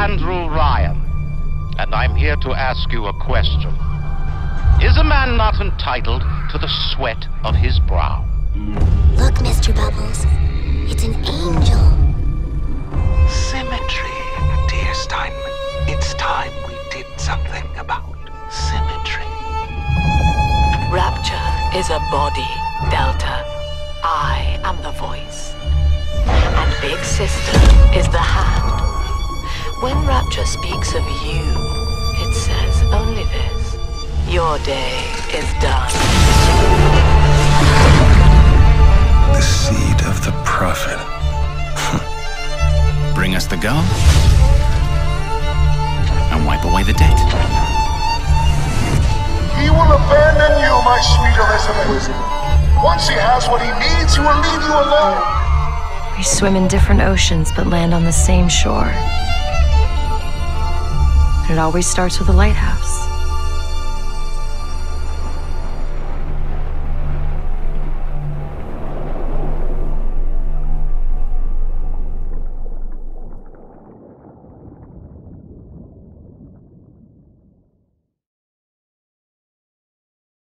Andrew Ryan, and I'm here to ask you a question. Is a man not entitled to the sweat of his brow? Look, Mr. Bubbles. It's an angel. Symmetry, dear Steinman. It's time we did something about symmetry. Rapture is a body, Delta. I am the voice. And Big Sister is the hand. When Rapture speaks of you, it says only this. Your day is done. The seed of the prophet. Bring us the gold. And wipe away the debt. He will abandon you, my sweet Elizabeth. Once he has what he needs, he will leave you alone. We swim in different oceans but land on the same shore. It always starts with a lighthouse.